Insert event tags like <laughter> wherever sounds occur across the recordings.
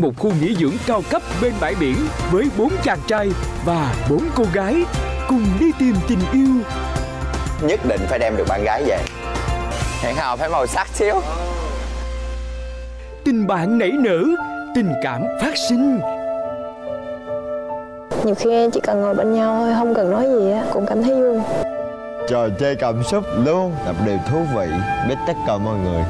trong một khu nghỉ dưỡng cao cấp bên bãi biển với bốn chàng trai và bốn cô gái cùng đi tìm tình yêu. Nhất định phải đem được bạn gái về. Hẹn hò phải màu sắc xíu. Tình bạn nảy nở, tình cảm phát sinh. Nhiều khi chỉ cần ngồi bên nhau thôi, không cần nói gì á, cũng cảm thấy vui. Trò chơi cảm xúc luôn, tập đều thú vị với tất cả mọi người.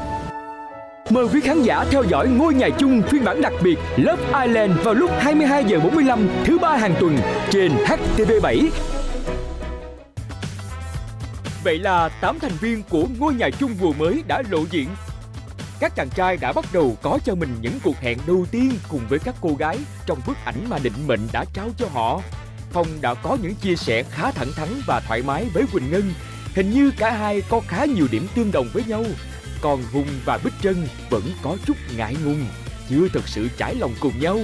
Mời quý khán giả theo dõi ngôi nhà chung phiên bản đặc biệt Love Island vào lúc 22 giờ 45 thứ ba hàng tuần, trên HTV7. Vậy là 8 thành viên của ngôi nhà chung vừa mới đã lộ diện. Các chàng trai đã bắt đầu có cho mình những cuộc hẹn đầu tiên cùng với các cô gái trong bức ảnh mà định mệnh đã trao cho họ. Phong đã có những chia sẻ khá thẳng thắn và thoải mái với Quỳnh Ngân. Hình như cả hai có khá nhiều điểm tương đồng với nhau. Còn Hùng và Bích Trân vẫn có chút ngại ngùng, chưa thực sự trải lòng cùng nhau.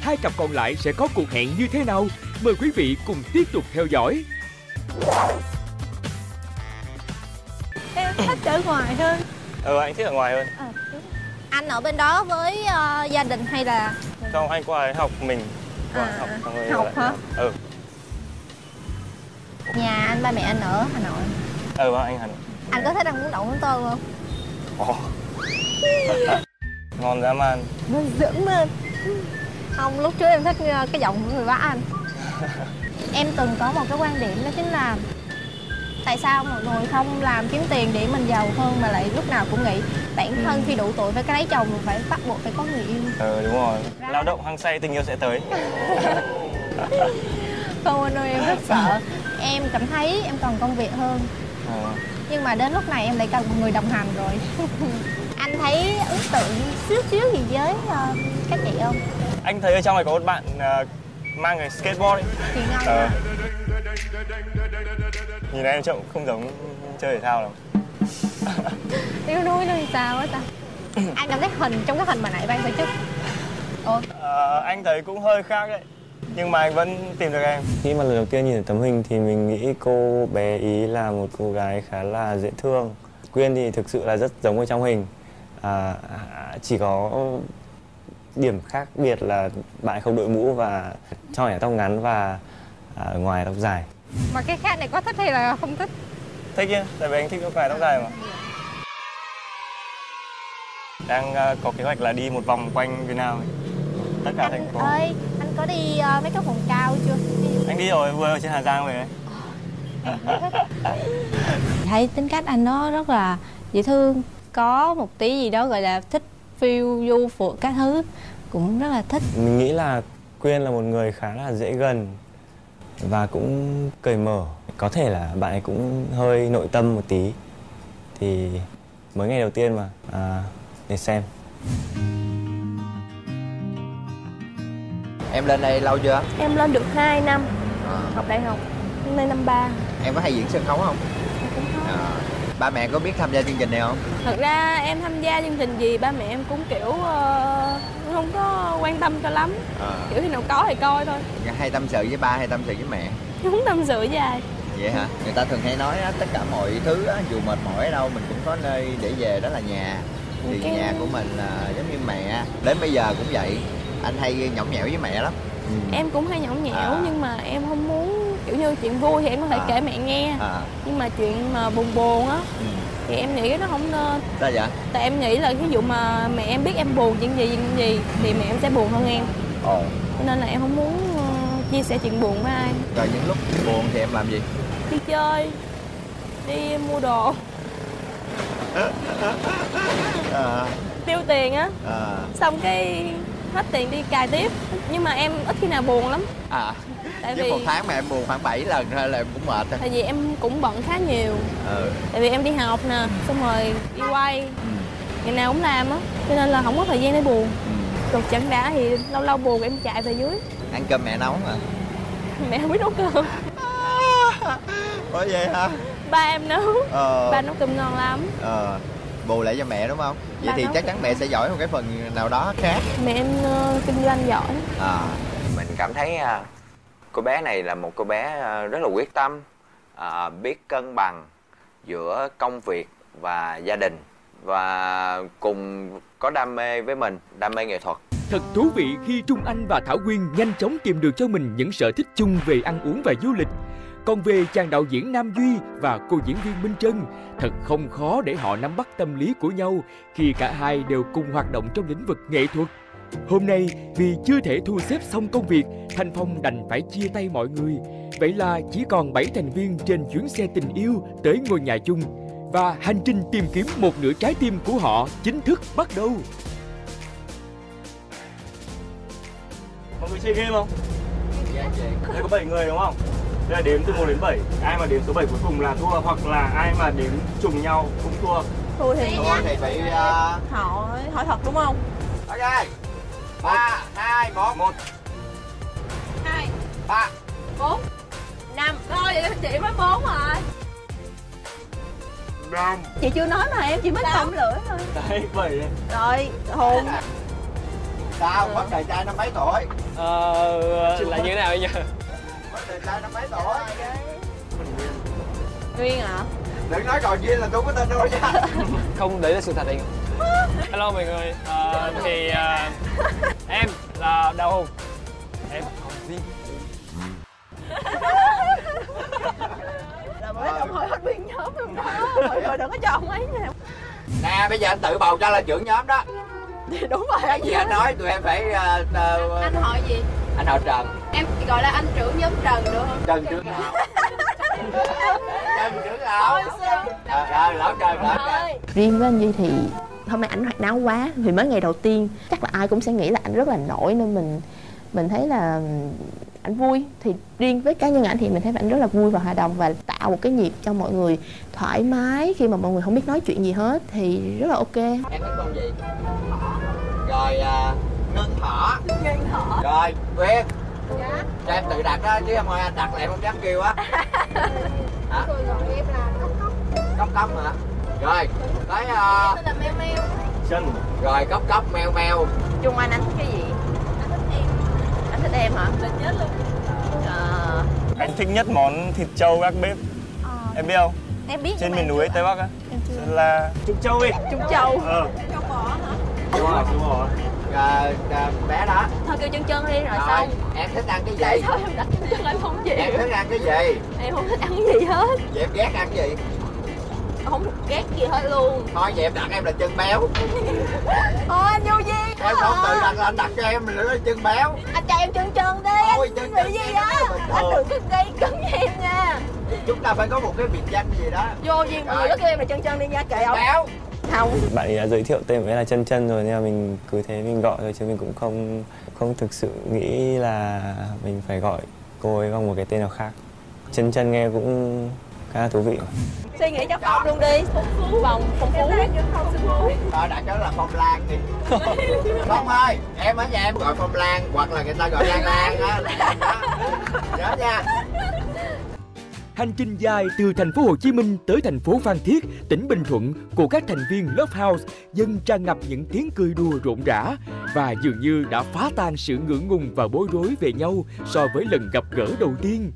Hai cặp còn lại sẽ có cuộc hẹn như thế nào? Mời quý vị cùng tiếp tục theo dõi. Em thích ở ngoài hơn Ừ anh thích ở ngoài hơn à, Anh ở bên đó với uh, gia đình hay là Không anh qua học mình qua À, học xong rồi học hả? học. Ừ Nhà anh ba mẹ anh ở Hà Nội Ừ anh Hà Nội Anh có thích ăn bún đậu mắm tôm không? Ồ. <laughs> Ngon dã man Nó dưỡng lên Không, lúc trước em thích ờ, cái giọng của người bác anh. <laughs> Em từng có một cái quan điểm đó chính là Tại sao mọi người không làm kiếm tiền để mình giàu hơn Mà lại lúc nào cũng nghĩ bản thân khi đủ tuổi phải cái lấy chồng phải bắt buộc phải có người yêu. Ừ đúng rồi. Lao động hăng say tình yêu sẽ tới. Không anh ơi em rất sợ. Em cảm thấy em còn công việc hơn. Ừ. Nhưng mà đến lúc này em lại cần một người đồng hành rồi <laughs> Anh thấy ấn tượng xíu xíu gì với uh, các chị không? Anh thấy ở trong này có một bạn uh, mang cái skateboard ấy Chị Ngân Ờ. Nhìn em trông không giống chơi thể thao lắm <laughs> Yếu đuối nó thì sao á ta? <clears throat> Anh cảm thấy hình trong cái hình mà nãy ban chức Ủa? Ờ, Anh thấy cũng hơi khác đấy Nhưng mà anh vẫn tìm được em. Khi mà lần đầu tiên nhìn thấy tấm hình thì mình nghĩ cô bé Ý là một cô gái khá là dễ thương. Quyên thì thực sự là rất giống ở trong hình. À, Chỉ có điểm khác biệt là bạn không đội mũ và cho nhảy tóc ngắn và à, ở ngoài tóc dài. Mà cái khác này có thích hay là không thích? Thích chứ, tại vì anh thích tóc dài tóc dài mà. Đang à, có kế hoạch là đi một vòng quanh Việt Nam ấy. Tất cả thành Anh phố. ơi, có đi ờ, mấy cái vùng cao chưa? Anh đi rồi, vừa ở trên Hà Giang về <laughs> thấy tính cách anh nó rất là dễ thương có một tí gì đó gọi là thích phiêu du phụ các thứ cũng rất là thích Mình nghĩ là Quyên là một người khá là dễ gần và cũng cởi mở. Có thể là bạn ấy cũng hơi nội tâm một tí. Thì mới ngày đầu tiên mà à, để xem. Em lên đây lâu chưa? Em lên được 2 năm À, học đại học Năm nay năm 3 em có hay diễn sân khấu không? À, ba mẹ có biết tham gia chương trình này không? Thật ra em tham gia chương trình gì ba mẹ em cũng kiểu ờ, không có quan tâm cho lắm À, Kiểu khi nào có thì coi thôi hay tâm sự với ba hay tâm sự với mẹ? Không tâm sự với ai Vậy hả? Người ta thường hay nói á, tất cả mọi thứ á, dù mệt mỏi ở đâu mình cũng có nơi để về đó là nhà. Thì Ok. nhà của mình là giống như mẹ. Đến bây giờ cũng vậy. Anh hay nhõng nhẽo với mẹ lắm. Ừ. Em cũng hay nhõng nhẽo À. nhưng mà em không muốn kiểu như chuyện vui thì em có thể À. kể mẹ nghe À, Nhưng mà chuyện mà buồn buồn á ừ. thì em nghĩ nó không nên Sao vậy? Tại em nghĩ là ví dụ mà mẹ em biết em buồn chuyện gì chuyện gì thì mẹ em sẽ buồn hơn em Ồ. Cho nên là em không muốn ờ, chia sẻ chuyện buồn với ai Rồi những lúc buồn thì em làm gì? Đi chơi, đi mua đồ, <laughs> À, tiêu tiền á à, Xong cái hết tiền đi cài tiếp Nhưng mà em ít khi nào buồn lắm à. Tại vì một tháng mà em buồn khoảng 7 lần thôi là em cũng mệt rồi. tại vì em cũng bận khá nhiều Ừ. Tại vì em đi học nè, xong rồi đi quay Ừ. Ngày nào cũng làm á Cho nên là không có thời gian để buồn Ừ. Chẳng đã thì lâu lâu buồn em chạy về dưới Ăn cơm mẹ nấu mà. <laughs> Mẹ không biết nấu cơm <laughs> Ủa vậy hả? Ba em nấu Ờ. Ba nấu cơm ngon lắm Ờ. Bù lại cho mẹ đúng không? Vậy Ba thì nấu chắc chắn mẹ sẽ giỏi một cái phần nào đó khác. Mẹ em ờ, kinh doanh giỏi À, mình cảm thấy à, cô bé này là một cô bé à, rất là quyết tâm, à, biết cân bằng giữa công việc và gia đình và cùng có đam mê với mình, đam mê nghệ thuật. Thật thú vị khi Trung Anh và Thảo Quyên nhanh chóng tìm được cho mình những sở thích chung về ăn uống và du lịch. Còn về chàng đạo diễn Nam Duy và cô diễn viên Minh Trân, thật không khó để họ nắm bắt tâm lý của nhau khi cả hai đều cùng hoạt động trong lĩnh vực nghệ thuật. Hôm nay vì chưa thể thu xếp xong công việc, Thanh Phong đành phải chia tay mọi người. Vậy là chỉ còn 7 thành viên trên chuyến xe tình yêu tới ngôi nhà chung. Và hành trình tìm kiếm một nửa trái tim của họ chính thức bắt đầu. Mọi người chơi game không? Dạ, Đây có 7 người đúng không? Đây là đếm từ 1 đến 7 Ai mà đếm số 7 cuối cùng là thua Hoặc là ai mà đếm trùng nhau cũng thua. Thôi thì Thôi thì bị uh... hỏi hỏi thật đúng không? Ok. 3, 2, 1 1 2 3 4 5 Thôi vậy chị mới 4 rồi. Năm. Chị chưa nói mà em chỉ mới tầm lưỡi thôi. Đấy 7 này Rồi Hùng Sao? Mất đời trai năm mấy tuổi? Ờ, là như thế nào bây giờ? Mất đời trai năm mấy tuổi? Nguyên hả? Đừng nói còn duyên là tôi có tên đâu nha <laughs> Không, đấy là sự thật anh. Hello mọi người, Ờ, thì ờ, em là Đào Hùng Em Hồng Di Là mới đồng hội hết nguyên nhóm luôn đó Mọi người đừng có cho ông ấy nha Nè bây giờ anh tự bầu cho là trưởng nhóm đó Thì đúng rồi Cái gì anh nói tụi em phải uh, uh, Anh hỏi gì? Anh họ Trần? Em gọi là anh trưởng nhóm Trần được không? Trần trưởng lão Trần trưởng lão ờ lão Trần lão Trần riêng với anh Duy thì hôm nay ảnh hoạt náo quá thì mới ngày đầu tiên chắc là ai cũng sẽ nghĩ là ảnh rất là nổi nên mình mình thấy là ảnh vui. Thì riêng với cá nhân ảnh thì mình thấy ảnh rất là vui và hòa đồng và tạo một cái nhịp cho mọi người thoải mái khi mà mọi người không biết nói chuyện gì hết thì rất là ok. Em thích con gì? Rồi uh, ngân thỏ Ngân thỏ Rồi Quyên. Cho em tự đặt đó chứ thôi anh đặt lại em không dám kêu á. <laughs> Hả? Rồi gọi em là cốc cốc. Cốc cốc hả? Rồi Tới uh, Tên là meo meo. Chân Rồi cốc cốc meo meo. Trung Anh anh thích cái gì? Anh thích em. Anh thích em hả? Là chết luôn. Ờ. Anh thích nhất món thịt trâu các bếp. Em biết không? Em biết Trên miền em núi Tây Bắc á. Em chưa Là Trục Châu đi. Trung Châu Ờ. Châu bò hả? Đúng rồi, đúng rồi à, à, Bé đó. Thôi kêu chân chân đi rồi Rồi xong. Em thích ăn cái Tại gì? sao em đặt chân chân anh không Em chịu thích ăn cái gì? Em không thích ăn gì hết. Vậy em ghét ăn cái gì? Không ghét gì hết luôn. Thôi vậy em đặt em là chân béo. Ôi <laughs> anh vô duyên Em không tự đặt là anh đặt cho em là chân béo. Anh cho em chân chân đi. Thôi, chân chân gì em bình Anh đừng có gây cấn với em nha. Chúng ta phải có một cái biệt danh gì đó. Vô duyên người cứ kêu em là chân chân đi nha kệ ông. Béo Không Bạn ấy đã giới thiệu tên của em là chân chân rồi nên là mình cứ thế mình gọi thôi chứ mình cũng không không thực sự nghĩ là mình phải gọi cô ấy bằng một cái tên nào khác. Chân chân nghe cũng khá là thú vị. Suy nghĩ cho Phong luôn đi. Vòng phong phú. Thôi đặt cho là Phong Lan đi. Phong ơi Em ở nhà em gọi Phong Lan Hoặc là người ta gọi Lan Lan á đó. Nhớ nha Hành trình dài từ thành phố Hồ Chí Minh tới thành phố Phan Thiết, tỉnh Bình Thuận của các thành viên Love House dần tràn ngập những tiếng cười đùa rộn rã và dường như đã phá tan sự ngưỡng ngùng và bối rối về nhau so với lần gặp gỡ đầu tiên.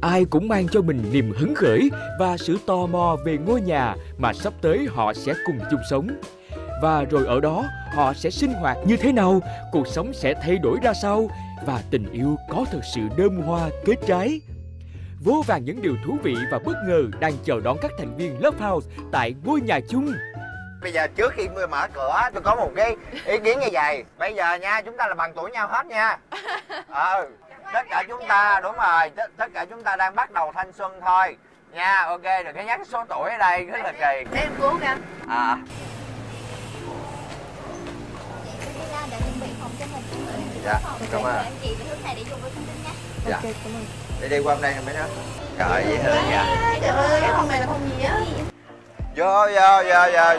Ai cũng mang cho mình niềm hứng khởi và sự tò mò về ngôi nhà mà sắp tới họ sẽ cùng chung sống. Và rồi ở đó họ sẽ sinh hoạt như thế nào, cuộc sống sẽ thay đổi ra sao và tình yêu có thực sự đơm hoa kết trái. Vô vàng những điều thú vị và bất ngờ đang chờ đón các thành viên Love House tại ngôi nhà chung. Bây giờ trước khi mở cửa tôi có một cái ý kiến như vậy. Bây giờ nha chúng ta là bằng tuổi nhau hết nha. <laughs> Ờ Tất cả chúng ta đúng rồi tất, tất cả chúng ta đang bắt đầu thanh xuân thôi. Nha ok đừng có nhắc số tuổi ở đây rất là kỳ. Để em cố gắng À. Để chuẩn bị phòng cho mình dạ cảm ơn. Chị cái hướng này để dùng với thông tin nha Dạ Đi đi qua bên đây mấy đứa Trời dễ thương nha. Trời ơi cái phòng này là phòng gì á? Vô vô vô vô.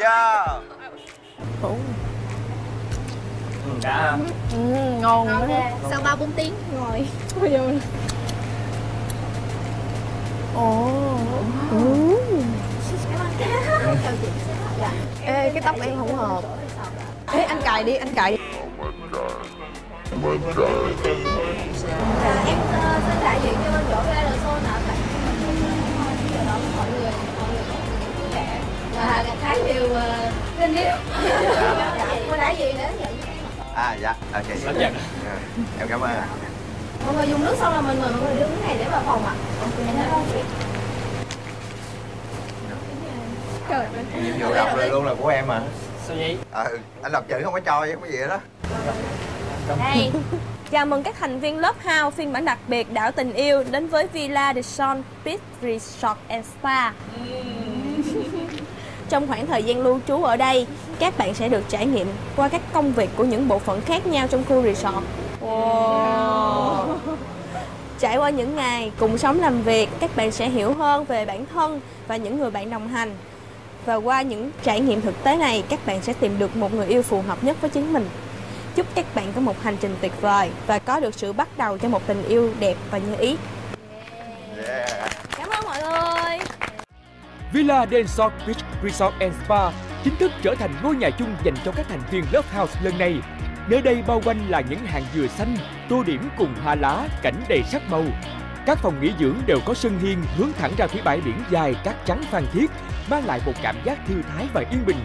Vô vô. Đã. Ừ, Ngon quá. Sau 3-4 tiếng? Ngồi. Ồ. Ê cái tóc em không hợp. Ê anh cài đi anh cài đi. Em ờ, Dạ, vậy à dạ. Ok nhận. Dạ. em cảm ơn ạ. Mọi người dùng nước xong là mình mời mọi người đứng cái này để vào phòng ạ. Trời ơi. Nhiệm vụ đọc là luôn là của em mà. Sao vậy? ừ anh đọc chữ không có cho chứ không có gì hết đó Đây, chào mừng các thành viên Love House phiên bản đặc biệt đảo tình yêu đến với Villa de Son Beach Resort and Spa. Trong khoảng thời gian lưu trú ở đây, các bạn sẽ được trải nghiệm qua các công việc của những bộ phận khác nhau trong khu resort. Wow. Trải qua những ngày cùng sống làm việc, các bạn sẽ hiểu hơn về bản thân và những người bạn đồng hành. Và qua những trải nghiệm thực tế này, các bạn sẽ tìm được một người yêu phù hợp nhất với chính mình. Chúc các bạn có một hành trình tuyệt vời và có được sự bắt đầu cho một tình yêu đẹp và như ý. yeah. Cảm ơn mọi người. Villa Del Sol Beach Resort and Spa chính thức trở thành ngôi nhà chung dành cho các thành viên Love House lần này. Nơi đây bao quanh là những hàng dừa xanh, tô điểm cùng hoa lá, cảnh đầy sắc màu. Các phòng nghỉ dưỡng đều có sân hiên hướng thẳng ra phía bãi biển dài cát trắng phan thiết, mang lại một cảm giác thư thái và yên bình.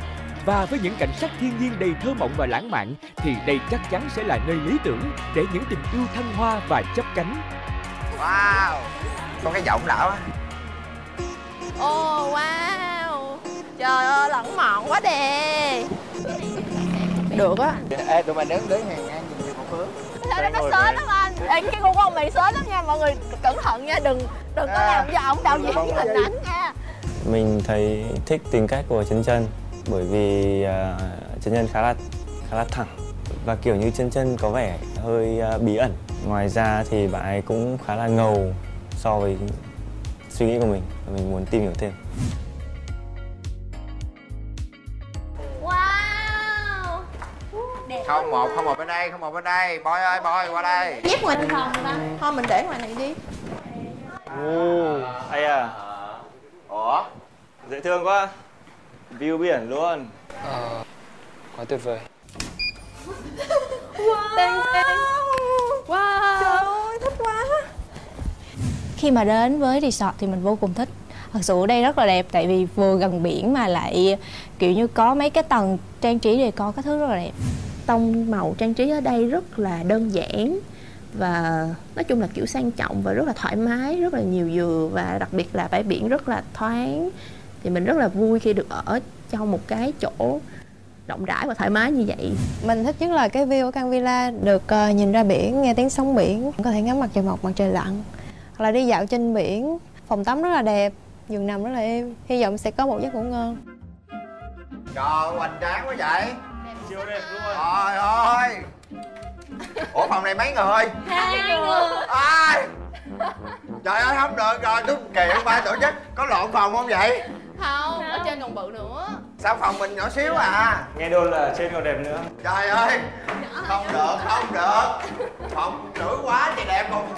Và với những cảnh sắc thiên nhiên đầy thơ mộng và lãng mạn thì đây chắc chắn sẽ là nơi lý tưởng để những tình yêu thăng hoa và chấp cánh. wow có cái giọng lão á Ồ wow Trời ơi lẫn mọn quá đè. Được á. Ê tụi mày đứng đứng hàng ngang nhìn về một hướng. Sao nó sến lắm anh? Ê cái gu của ông mày sến lắm nha mọi người Cẩn thận nha đừng đừng có À. làm cho ông đạo diễn hình ảnh nha. Mình thấy thích tính cách của Chân Chân bởi vì à, Chân Chân khá là khá là thẳng. Và kiểu như Chân Chân có vẻ hơi à, bí ẩn. Ngoài ra thì bạn ấy cũng khá là ngầu so với suy nghĩ của mình và mình muốn tìm hiểu thêm. Không một không một bên đây không một bên đây. Boy ơi boy qua đây. Dép ngoài phòng ta Thôi mình để ngoài này đi. Ồ, ai à, ủa? Dễ thương quá. View biển luôn. Ờ, quá tuyệt vời. Wow! Wow! Trời ơi thích quá. Khi mà đến với resort thì mình vô cùng thích. Thật sự ở đây rất là đẹp tại vì vừa gần biển mà lại kiểu như có mấy cái tầng trang trí để có các thứ rất là đẹp tông màu trang trí ở đây rất là đơn giản và nói chung là kiểu sang trọng và rất là thoải mái rất là nhiều dừa và đặc biệt là bãi biển rất là thoáng thì mình rất là vui khi được ở trong một cái chỗ rộng rãi và thoải mái như vậy Mình thích nhất là cái view ở căn villa được ờ, nhìn ra biển, nghe tiếng sóng biển, có thể ngắm mặt trời mọc, mặt trời lặn, hoặc là đi dạo trên biển. Phòng tắm rất là đẹp, giường nằm rất là êm. Hy vọng sẽ có một giấc ngủ ngon. trời hoành tráng quá vậy Siêu đẹp luôn. trời ơi. Ủa phòng này mấy người Hai người. ai? Trời ơi không được rồi tôi kiện ba tổ chức. Có lộn phòng không vậy Không, ở trên còn bự nữa. Sao phòng mình nhỏ xíu à? Nghe đồn là trên còn đẹp nữa. trời ơi! Không được không được. Phòng nữ quá thì đẹp không?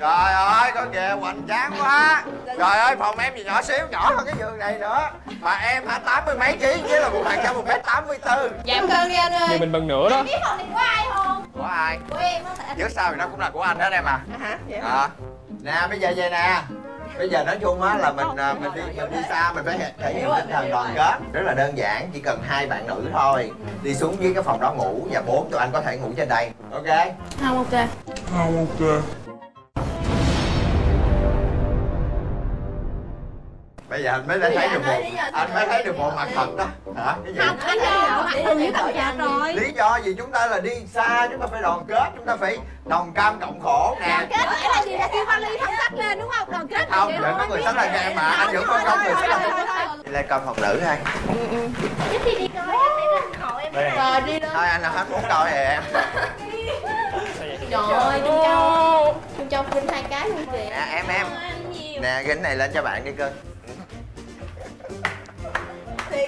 Trời ơi có kìa hoành tráng quá. Trời ơi phòng em gì nhỏ xíu nhỏ hơn cái giường này nữa. Mà em hả tám mươi mấy ký với là một thằng cao một mét tám mươi tư. Giảm cân đi anh ơi. Nhưng mình bằng nửa đó. Biết phòng này của ai không? của ai? Của em á trước sau thì nó cũng là của anh hết em à. Hả? Vậy hả? à. nè bây giờ vậy nè bây giờ nói chung á là mình à, mình đi mình đi xa mình phải thể hiện tinh thần đoàn kết. Rất là đơn giản chỉ cần hai bạn nữ thôi. Đi xuống dưới cái phòng đó ngủ và bốn tụi anh có thể ngủ trên đây. Ok? Không ok bây giờ anh mới thấy được một anh mới thấy được bộ mặt thật đó. Hả? Cái gì? Không, anh đâu với cậu nhà rồi lý do gì chúng ta là đi xa chúng ta phải đoàn kết chúng ta phải đồng cam cộng khổ nè. Kết nghĩa là gì? Là kêu vali thắt sắt lên đúng không? Đoàn kết không vẫn có người sắp là em mà anh vẫn có công người sắp là đi lên coi phòng nữ hay Trước khi đi coi sẽ lên em. Rồi đi lên thôi anh là hết muốn coi rồi em. Trời ơi, Trung Châu Trung Châu hai cái luôn chị nè em em. Nè gánh này lên cho bạn đi cưng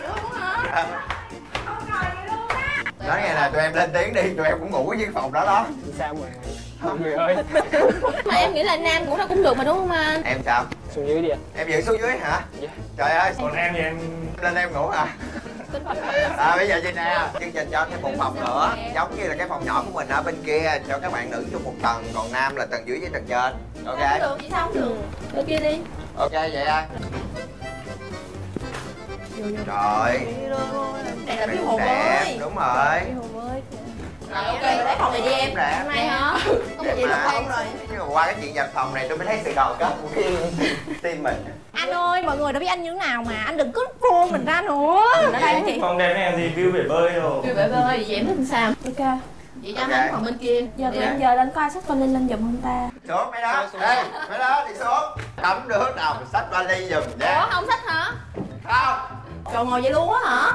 Luôn hả? nói nghe nè tụi em lên tiếng đi tụi em cũng ngủ ở dưới phòng đó đó Sao người? Mọi người ơi, Mà em nghĩ là nam của nó cũng được mà đúng không anh? em sao xuống dưới đi anh. em giữ xuống dưới hả Dạ. trời ơi Còn em thì em lên em ngủ hả à bây giờ vậy nè chương trình cho thêm một phòng nữa giống như là cái phòng nhỏ của mình ở bên kia cho các bạn nữ chung một tầng còn nam là tầng dưới với tầng trên Không ok được, chị sao không được? Ở kia đi ok vậy à trời. Là cái cũng hồ đẹp bơi đúng rồi. Cái hồ bơi kìa rồi đi em. Hôm nay hả? Không chị mà được rồi nhưng mà qua cái chuyện dành phòng này tôi mới thấy sự đoàn kết của cái <laughs> team mình. Anh ơi mọi người đã biết anh như thế nào mà. Anh đừng cứ phô mình ra nữa. Đây chị. Phòng đẹp này gì? View bể bơi đâu. Kêu bể bơi vậy em thích sao? Ok. Chị cho anh phòng bên kia. giờ tụi em giờ lên coi sách con lên lên giùm không ta. Xuống mấy đó. Ê mấy đó đi xuống. Cấm đứa nào mà xách vali giùm ủa nha không sách hả? Không trời ngồi vậy luôn á hả?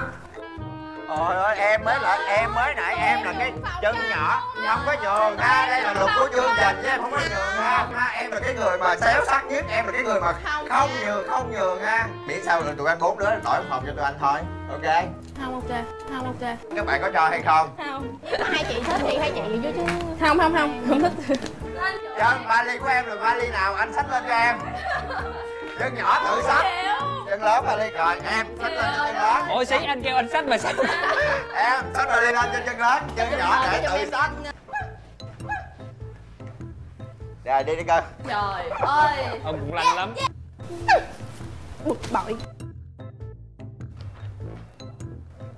Ôi ơi em mới là em mới nãy em là cái chân nhỏ không có nhường ha đây là luật của chương trình chứ em không có nhường ha. Em là cái người mà xéo sắc nhất em là cái người mà không nhường không nhường ha. Miễn sao là tụi anh bốn đứa đổi phòng cho tụi anh thôi ok? Không ok không ok. Các bạn có cho hay không? Không. Hai chị thích thì hai chị chứ chứ. Không không không không thích. Chân vali của em là vali nào? Anh xách lên cho em. Chân nhỏ tự xách chân lớn vali rồi em xách lên cho chân lớn. Ôi sấy anh kêu anh sách mà sách. Em xách vali lên cho chân lớn chân nhỏ để tự xách rồi đi đi cơ trời ơi. Ông cũng lanh lắm. Bực bội.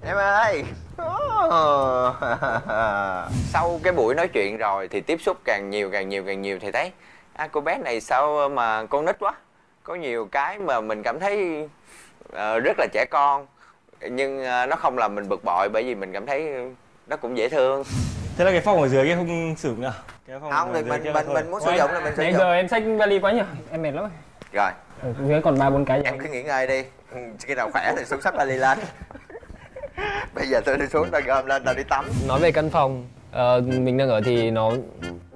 Em ơi. <laughs> Sau cái buổi nói chuyện rồi thì tiếp xúc càng nhiều càng nhiều càng nhiều thì thấy à, cô bé này sao mà con nít quá có nhiều cái mà mình cảm thấy ờ, rất là trẻ con nhưng ờ, nó không làm mình bực bội bởi vì mình cảm thấy nó cũng dễ thương. Thế là cái phòng ở dưới kia không sử dụng cái phòng không thì mình mình mình muốn sử dụng là mình sử nãy dụng. giờ em xách vali quá nhỉ em mệt lắm rồi. Ở dưới còn ba bốn cái em cứ nghỉ ngơi đi. Ừ, khi nào khỏe thì xuống sắp vali lên. Bây giờ tôi đi xuống tôi gom lên tôi đi tắm. Nói về căn phòng ờ, mình đang ở thì nó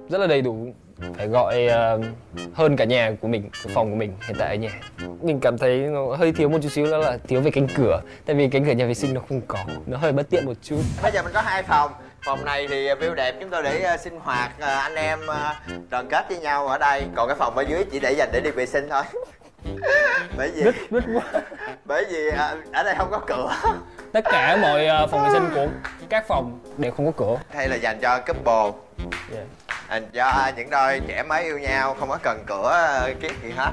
rất là đầy đủ phải gọi ờ, hơn cả nhà của mình của phòng của mình hiện tại ở nhà. Mình cảm thấy nó hơi thiếu một chút xíu đó là thiếu về cánh cửa. Tại vì cánh cửa nhà vệ sinh nó không có nó hơi bất tiện một chút. Bây giờ mình có hai phòng. Phòng này thì view đẹp chúng tôi để ờ, sinh hoạt ờ, anh em ờ, đoàn kết với nhau ở đây. Còn cái phòng ở dưới chỉ để dành để đi vệ sinh thôi. <laughs> Bởi vì Đứt- đứt quá. bởi vì ờ, ở đây không có cửa. Tất cả mọi ờ, phòng vệ sinh của các phòng đều không có cửa. Hay là dành cho couple Yeah. à, cho những đôi trẻ mới yêu nhau không có cần cửa ờ, kiết gì hết.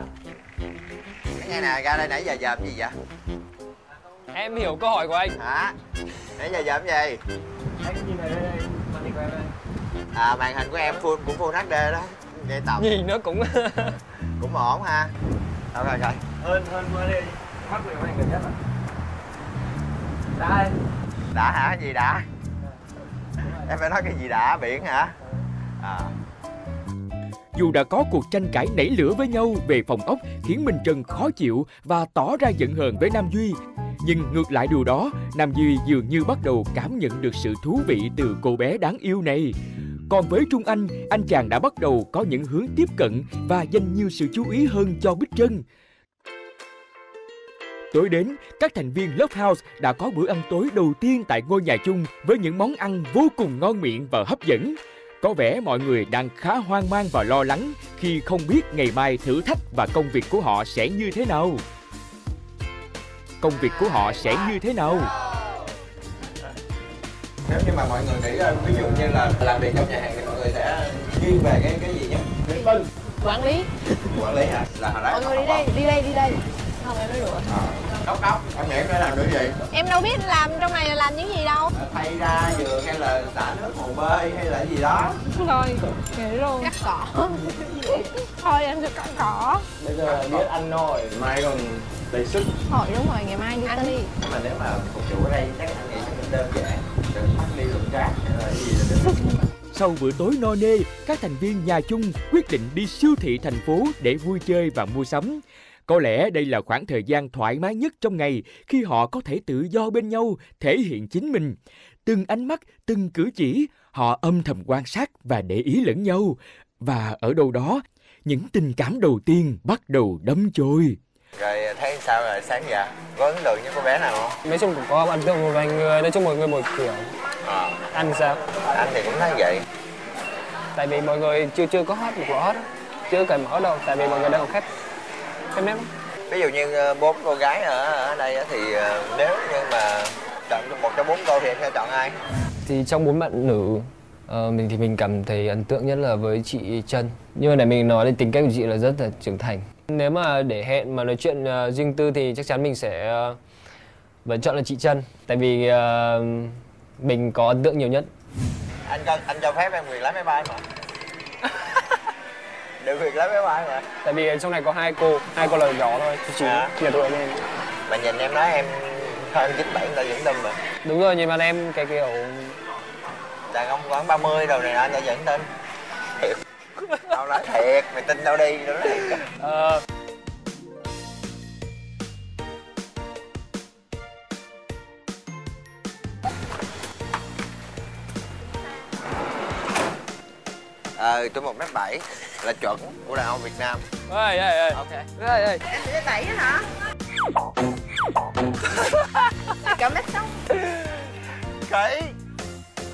Nghe nè ra đây nãy giờ dòm gì vậy? Em hiểu câu hỏi của anh. Hả? Nãy giờ dòm gì? À màn hình của em full cũng full HD đó. Nghe tập nhìn nó cũng <laughs> cũng ổn ha. Rồi rồi rồi hơn hơn qua đây mắt của anh gần nhất đây đã hả? Gì đã em phải nói cái gì đã biển hả à Dù đã có cuộc tranh cãi nảy lửa với nhau về phòng ốc khiến Minh Trân khó chịu và tỏ ra giận hờn với Nam Duy, nhưng ngược lại điều đó, Nam Duy dường như bắt đầu cảm nhận được sự thú vị từ cô bé đáng yêu này. Còn với Trung Anh, anh chàng đã bắt đầu có những hướng tiếp cận và dành nhiều sự chú ý hơn cho Bích Trân. Tối đến, các thành viên Love House đã có bữa ăn tối đầu tiên tại ngôi nhà chung với những món ăn vô cùng ngon miệng và hấp dẫn. Có vẻ mọi người đang khá hoang mang và lo lắng khi không biết ngày mai thử thách và công việc của họ sẽ như thế nào. Công việc của họ sẽ như thế nào? nếu như mà mọi người nghĩ ờ, ví dụ như là làm việc trong nhà hàng thì mọi người sẽ chuyên về cái cái gì nhé quản lý quản lý hả là hồi đó mọi người đi đây đi đây đi đây không em nói đùa. Đốc đốc em nghĩ em phải làm được gì? Em đâu biết làm trong này là làm những gì đâu. Thay ra giường hay là xả nước hồ bơi hay là gì đó. Thôi nghỉ luôn cắt cỏ. <laughs> Thôi em sẽ cắt cỏ. Bây giờ biết ăn no rồi mai còn đầy sức. Thôi đúng rồi ngày mai đi ăn đi. nhưng mà nếu mà phục vụ ở đây chắc anh nghĩ sẽ cũng đơn giản đừng bắt đi đụng rác hay là cái gì là được. <laughs> Sau bữa tối no nê, các thành viên nhà chung quyết định đi siêu thị thành phố để vui chơi và mua sắm. Có lẽ đây là khoảng thời gian thoải mái nhất trong ngày khi họ có thể tự do bên nhau, thể hiện chính mình. Từng ánh mắt, từng cử chỉ, họ âm thầm quan sát và để ý lẫn nhau. Và ở đâu đó, những tình cảm đầu tiên bắt đầu đâm chồi. rồi thấy sao rồi sáng giờ có ấn tượng với cô bé nào không nói chung cũng có ấn tượng một vài người nói chung mọi người một kiểu à, ăn sao anh thì cũng thấy vậy tại vì mọi người chưa chưa có hot một lọ hết á. chưa cần mở đâu tại vì mọi người đang còn khách nếp lắm. ví dụ như ờ, bốn cô gái ở ở đây á thì ờ, nếu như mà chọn một trong bốn cô thì em sẽ chọn ai? Thì trong bốn bạn nữ ờ, mình thì mình cảm thấy ấn tượng nhất là với chị Trân. Nhưng mà để mình nói thì tính cách của chị là rất là trưởng thành. Nếu mà để hẹn mà nói chuyện riêng tư thì chắc chắn mình sẽ vẫn chọn là chị Trân. Tại vì mình có ấn tượng nhiều nhất. Anh cho anh cho phép em quyền lái máy bay mà được quyền lái máy bay mà tại vì trong này có hai cô hai cô là nhỏ thôi chứ chỉ À. nhà tôi lên mà nhìn em nói em hơn chín bảy ta dẫn tin mà. Đúng rồi nhìn mặt em cái kiểu đàn ông khoảng 30 rồi này nọ người ta dẫn tin thiệt tao nói thiệt mày tin tao đi tao nói thiệt. Ờ, ờ tôi một mét bảy là chuẩn của đàn ông Việt Nam. Ơi ơi ơi ok. Ơi ơi em sẽ bảy hả? Cỡ mét sáu kỹ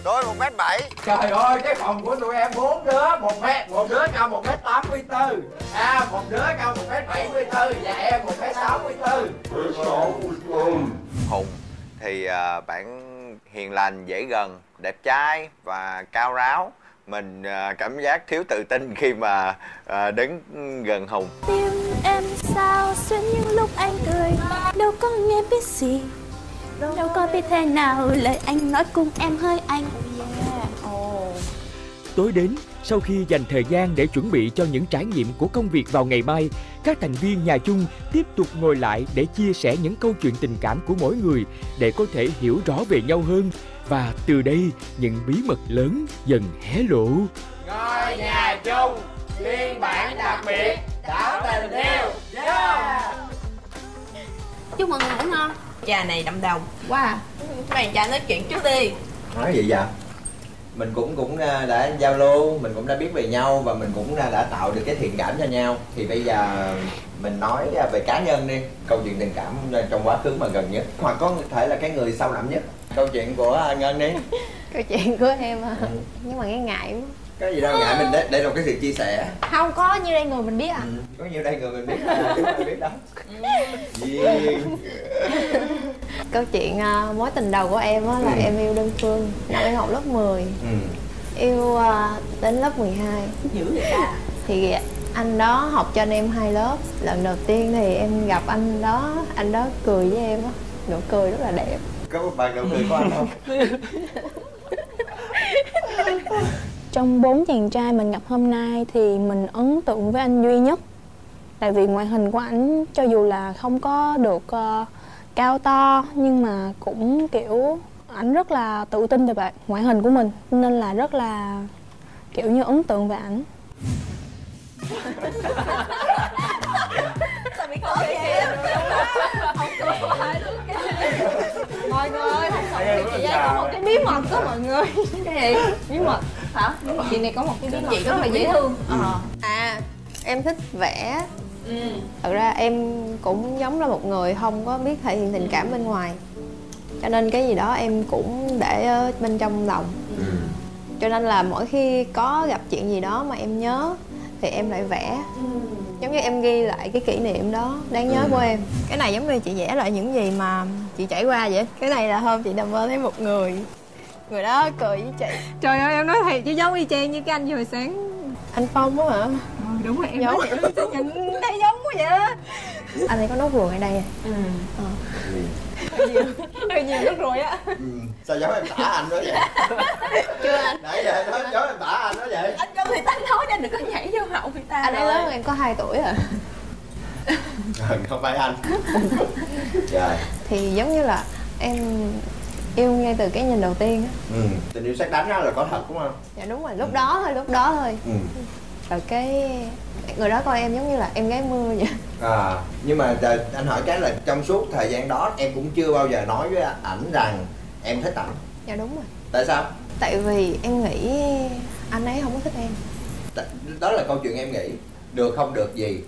tôi một mét bảy. Trời ơi, cái phòng của tụi em bốn đứa, một mét, một đứa cao một mét tám mươi tư, à, một đứa cao một mét bảy mươi tư. Và em một mét sáu mươi tư. Hùng thì à, bạn hiền lành dễ gần đẹp trai và cao ráo mình à, cảm giác thiếu tự tin khi mà à, đứng gần Hùng. Tim em sao xuyên những lúc anh cười? Đâu có nghe biết gì. Đâu có biết thế nào lời anh nói cùng em hơi anh. Tối đến, sau khi dành thời gian để chuẩn bị cho những trải nghiệm của công việc vào ngày mai, các thành viên nhà chung tiếp tục ngồi lại để chia sẻ những câu chuyện tình cảm của mỗi người để có thể hiểu rõ về nhau hơn và từ đây những bí mật lớn dần hé lộ. Ngôi nhà chung, phiên bản đặc biệt, đảo tình yêu. Yeah! chúc mừng ngủ ngon. Trà này đậm đồng quá à các bạn trai nói chuyện trước đi. Nói vậy? Mình cũng cũng à, đã giao lưu mình cũng đã biết về nhau và mình cũng đã, tạo được cái thiện cảm cho nhau. Thì bây giờ mình nói à, về cá nhân đi. Câu chuyện tình cảm trong quá khứ mà gần nhất. Hoặc có thể là cái người sâu đậm nhất câu chuyện của à, ngân đi. <laughs> Câu chuyện của em à nhưng mà nghe ngại quá. cái gì đâu ngại mình để, để là cái sự chia sẻ. Không có như đây người mình biết à. Ừ. có nhiêu đây người mình biết à, chúng ta biết đâu. Duyên. câu chuyện à, mối tình đầu của em á là Ừ. em yêu đơn phương. Năm em học lớp 10 ừ. yêu à, đến lớp 12 dữ vậy ta. Thì anh đó học cho anh em hai lớp. Lần đầu tiên thì em gặp anh đó anh đó cười với em á. Nụ cười rất là đẹp có một bài nụ cười của anh không? <laughs> Trong bốn chàng trai mình gặp hôm nay thì mình ấn tượng với anh duy nhất. Tại vì ngoại hình của ảnh cho dù là không có được ờ, cao to Nhưng mà cũng kiểu ảnh rất là tự tin về bạn ngoại hình của mình. Nên là rất là kiểu như ấn tượng về ảnh. <laughs> Sao bị khó vậy không có mọi người ơi chị đây có một cái bí mật đó mọi người. Cái gì? Bí mật hả? Chị này có một cái bí mật chị rất là dễ thương. Ờ. À em thích vẽ. Ừ. Thật ra em cũng giống là một người không có biết thể hiện tình cảm bên ngoài. Cho nên cái gì đó em cũng để ở bên trong lòng. Ừ. cho nên là mỗi khi có gặp chuyện gì đó mà em nhớ thì em lại vẽ giống như em ghi lại cái kỷ niệm đó đáng nhớ của em. Cái này giống như chị vẽ lại những gì mà chị trải qua vậy. Cái này là hôm chị nằm mơ thấy một người. Người đó cười với chị. Trời ơi em nói thiệt chứ giống y chang như cái anh hồi sáng. Anh phong á hả? Ờ, Đúng rồi em Giống. nói thiệt nhìn thấy giống quá vậy <laughs> anh ấy có nốt ruồi ở đây à? Ừ. Hơi nhiều. Nước rồi á. Ừ. sao giống em tả anh đó vậy? <laughs> Chưa anh. Nãy giờ nói giống em tả anh đó vậy? Anh cho người ta nói anh đừng có nhảy vô hậu người ta anh ấy lớn hơn em có 2 tuổi à. Trời, không phải anh. Trời. Thì giống như là em yêu ngay từ cái nhìn đầu tiên á. Ừ. tình yêu sát đánh đó là có thật đúng không? Dạ đúng rồi. Lúc đó thôi lúc đó thôi. Ừ. rồi cái người đó coi em giống như là em gái mưa vậy à nhưng mà anh hỏi cái là trong suốt thời gian đó em cũng chưa bao giờ nói với ảnh rằng em thích ảnh. Dạ đúng rồi. Tại sao? Tại vì em nghĩ anh ấy không có thích em. Đó là câu chuyện em nghĩ. Được không được gì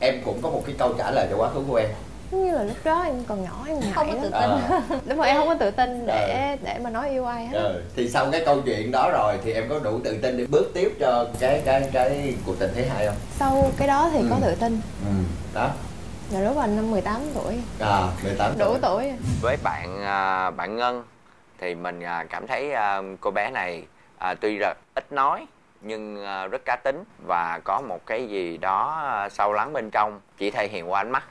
em cũng có một cái câu trả lời cho quá khứ của em. Giống như là lúc đó em còn nhỏ em ngại không có tự tin. À, <laughs> đúng rồi em không có tự tin để để mà nói yêu ai hết. Ừ. thì sau cái câu chuyện đó rồi thì em có đủ tự tin để bước tiếp cho cái cái cái cuộc tình thứ hai không? Sau cái đó thì có Ừ. tự tin. Ừ. đó là lúc là năm 18 tuổi. À 18 đủ tuổi. với bạn à, bạn Ngân thì mình à, cảm thấy à, cô bé này tuy là ít nói nhưng rất cá tính và có một cái gì đó sâu lắng bên trong chỉ thể hiện qua ánh mắt.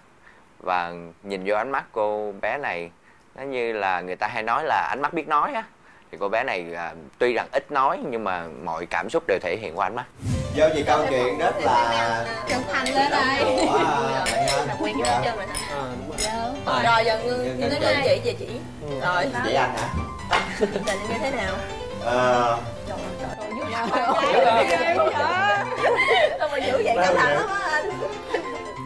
Và nhìn vô ánh mắt cô bé này nó như là người ta hay nói là ánh mắt biết nói á thì cô bé này à, tuy rằng ít nói nhưng mà mọi cảm xúc đều thể hiện qua ánh mắt. Do gì câu chuyện rất là Chân thành lên đây. Quen Dạ. chân rồi. Rồi. rồi giờ thế đây. nào chị về chị. Rồi. Chị anh hả tình như thế nào? Ờ, sao mà dữ vậy? Căng thẳng lắm á anh.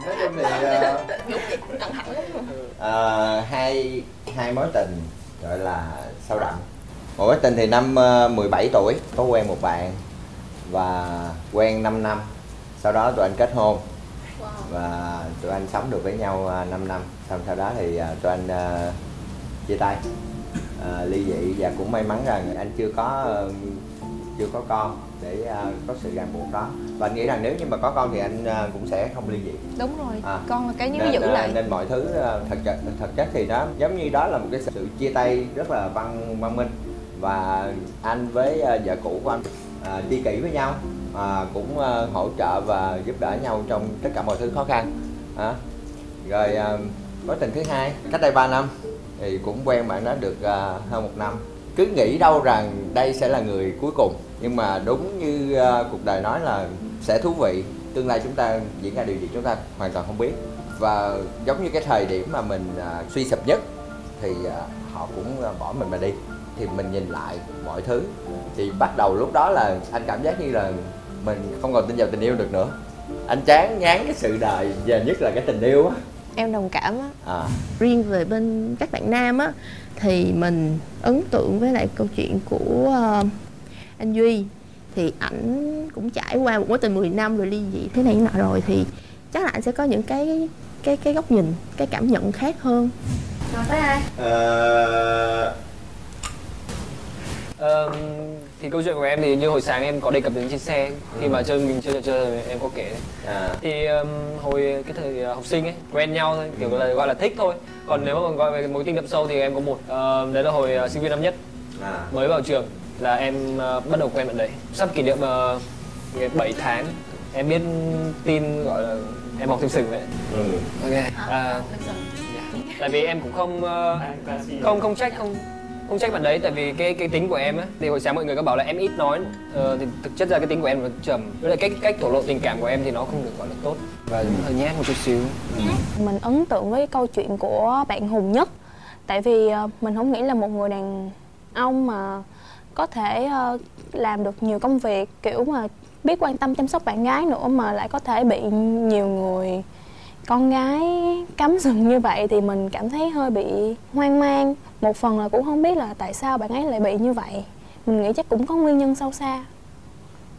Nói chung thì ờ, dữ vậy căng thẳng lắm. Ờ, hai hai mối tình gọi là sâu đậm một mối tình thì năm ờ, 17 tuổi có quen một bạn và quen 5 năm. Sau đó tụi anh kết hôn. Và tụi anh sống được với nhau ờ, 5 năm. Xong sau đó thì ờ, tụi anh ờ, chia tay. Ờ, ly dị và cũng may mắn rằng anh chưa có ờ, chưa có con để ờ, có sự ràng buộc đó. Và anh nghĩ rằng nếu như mà có con thì anh ờ, cũng sẽ không ly dị. Đúng rồi. À. con là cái nhớ giữ ờ, lại. nên mọi thứ ờ, thật chất thật chất thì nó giống như đó là một cái sự chia tay rất là văn văn minh và anh với ờ, vợ cũ của anh ờ, đi kỷ với nhau mà cũng ờ, hỗ trợ và giúp đỡ nhau trong tất cả mọi thứ khó khăn rồi mối tình thứ hai cách đây 3 năm thì cũng quen bạn đó được hơn một năm. Cứ nghĩ đâu rằng đây sẽ là người cuối cùng nhưng mà đúng như cuộc đời nói là sẽ thú vị. Tương lai chúng ta diễn ra điều gì chúng ta hoàn toàn không biết. Và giống như cái thời điểm mà mình à, suy sụp nhất thì à, họ cũng à, bỏ mình mà đi thì mình nhìn lại mọi thứ. Thì bắt đầu lúc đó là anh cảm giác như là mình không còn tin vào tình yêu được nữa. Anh chán ngán cái sự đời và nhất là cái tình yêu á. Em đồng cảm á. À. Riêng về bên các bạn nam á thì mình ấn tượng với lại câu chuyện của ờ, anh Duy. Thì ảnh cũng trải qua một mối tình 10 năm rồi ly dị thế này thế nọ rồi thì chắc là anh sẽ có những cái cái cái góc nhìn cái cảm nhận khác hơn. Rồi tới ai? Ờ, Ờ, thì câu chuyện của em thì như hồi sáng em có đề cập đến trên xe khi mà chơi mình chơi trò chơi rồi em có kể đấy. à, thì um, hồi cái thời uh, học sinh ấy quen nhau thôi kiểu là gọi là thích thôi. Còn nếu mà gọi về mối tình đậm sâu thì em có một Ờ, đấy là hồi uh, sinh viên năm nhất. À, mới vào trường là em uh, bắt đầu quen bạn đấy. Sắp kỷ niệm uh, 7 tháng em biết tin gọi là em học thêm sừng đấy. Ừ. ok à, dạ. tại vì em cũng không ờ, không không trách không không trách bạn đấy tại vì cái cái tính của em á thì hồi sáng mọi người có bảo là em ít nói ờ, thì thực chất ra cái tính của em nó trầm với lại cách cách thổ lộ tình cảm của em thì nó không được gọi là tốt. Và hơi nhát một chút xíu. Mình ấn tượng với câu chuyện của bạn Hùng nhất tại vì ờ, mình không nghĩ là một người đàn ông mà có thể ờ, làm được nhiều công việc kiểu mà biết quan tâm chăm sóc bạn gái nữa mà lại có thể bị nhiều người con gái cắm sừng như vậy thì mình cảm thấy hơi bị hoang mang một phần là cũng không biết là tại sao bạn ấy lại bị như vậy. Mình nghĩ chắc cũng có nguyên nhân sâu xa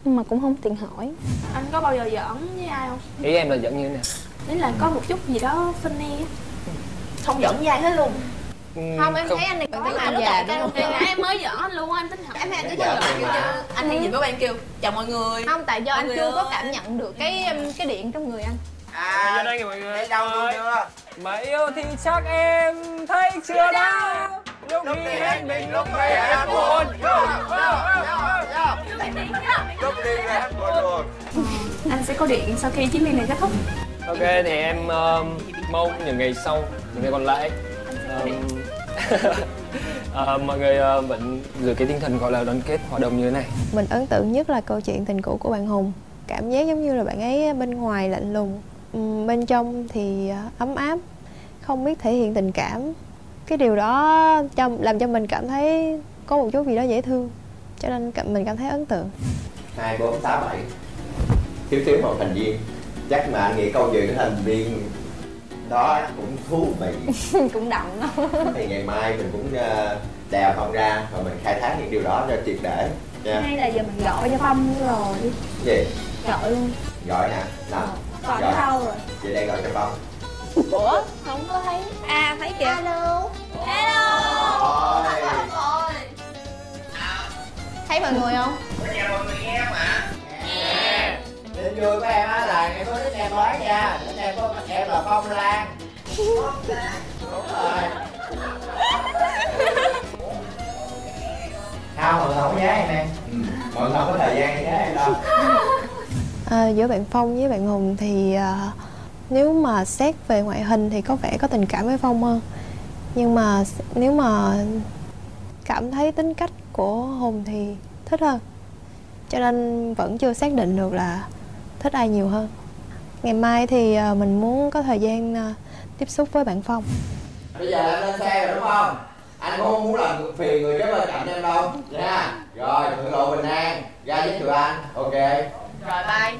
nhưng mà cũng không tiện hỏi. Anh có bao giờ giỡn với ai không? Ý em là dẫn như thế nào? Đấy là có một chút gì đó funny á. Không giỡn với ai hết luôn. Ừm, không em thấy anh này có làm già đúng không? không? em mới giỡn anh luôn anh tính hỏi. Em thấy anh cứ Dạ, giỡn kiểu mà. như anh hay nhìn với bạn kêu chào mọi người. Không tại do Mọi anh chưa có cảm nhận được cái um, cái điện trong người anh à đây kìa mọi người đâu luôn chưa mà yêu thì chắc em thấy chưa đâu? lúc đi hết hết mình lúc về em buồn. lúc đi em buồn anh sẽ có điện sau khi chuyến đi này kết thúc. Ok thì em um, mong những ngày sau, những ngày còn lại um, ờ, <laughs> mọi người ờ, vẫn giữ cái tinh thần gọi là đoàn kết hòa đồng như thế này. mình ấn tượng nhất là câu chuyện tình cũ của bạn Hùng. Cảm giác giống như là bạn ấy bên ngoài lạnh lùng bên trong thì à, ấm áp không biết thể hiện tình cảm. Cái điều đó cho làm cho mình cảm thấy có một chút gì đó dễ thương cho nên mình cảm thấy ấn tượng. Hai bốn sáu bảy. Thiếu thiếu một thành viên. Chắc mà anh nghĩ câu chuyện của thành viên đó cũng thú vị. <laughs> Cũng đậm. Đó thì ngày mai mình cũng ờ, đào phong ra và mình khai thác những điều đó cho triệt để nha. Hay là giờ mình gọi cho phong rồi. Gì? Gọi luôn. Gọi nè nào gọi nó đâu rồi. Về đây gọi cho phong ủa không có thấy à thấy kìa. Hello. Ôi. thấy mọi người không? Tin vui của em á là em có thích em mới nha. Thích em có em là Phong Lan. Đúng rồi. Không, mọi người không nhớ em em. Ừ, mọi người không có thời gian nhớ em đâu à, giữa bạn Phong với bạn Hùng thì à, nếu mà xét về ngoại hình thì có vẻ có tình cảm với Phong hơn. Nhưng mà nếu mà cảm thấy tính cách của hùng thì thích hơn. Cho nên vẫn chưa xác định được là thích ai nhiều hơn. Ngày mai thì ờ, mình muốn có thời gian tiếp xúc với bạn phong. Bây giờ em lên xe rồi đúng không? Anh cũng không muốn làm phiền người kế bên cạnh em đâu. Nha rồi thượng lộ bình an ra với tụi anh. Ok rồi bye.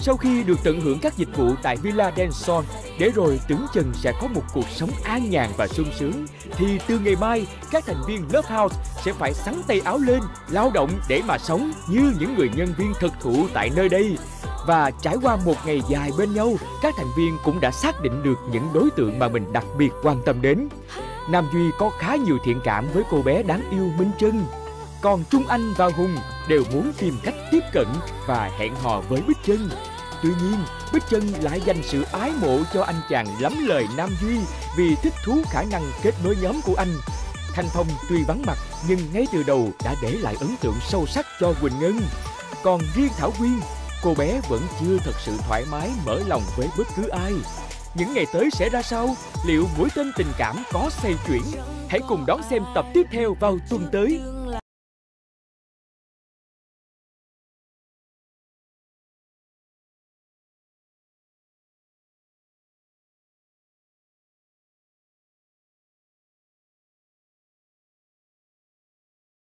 Sau khi được tận hưởng các dịch vụ tại Villa Del Sol để rồi tưởng chừng sẽ có một cuộc sống an nhàn và sung sướng thì từ ngày mai các thành viên Love House sẽ phải sắn tay áo lên lao động để mà sống như những người nhân viên thực thụ tại nơi đây. Và trải qua một ngày dài bên nhau các thành viên cũng đã xác định được những đối tượng mà mình đặc biệt quan tâm đến. Nam Duy có khá nhiều thiện cảm với cô bé đáng yêu Minh Trân còn Trung Anh và Hùng đều muốn tìm cách tiếp cận và hẹn hò với Bích Trân. Tuy nhiên, Bích Trân lại dành sự ái mộ cho anh chàng lắm lời Nam Duy vì thích thú khả năng kết nối nhóm của anh. Thanh Phong tuy vắng mặt nhưng ngay từ đầu đã để lại ấn tượng sâu sắc cho Quỳnh Ngân. Còn riêng Thảo Quyên, cô bé vẫn chưa thật sự thoải mái mở lòng với bất cứ ai. Những ngày tới sẽ ra sao? Liệu mũi tên tình cảm có xoay chuyển? Hãy cùng đón xem tập tiếp theo vào tuần tới.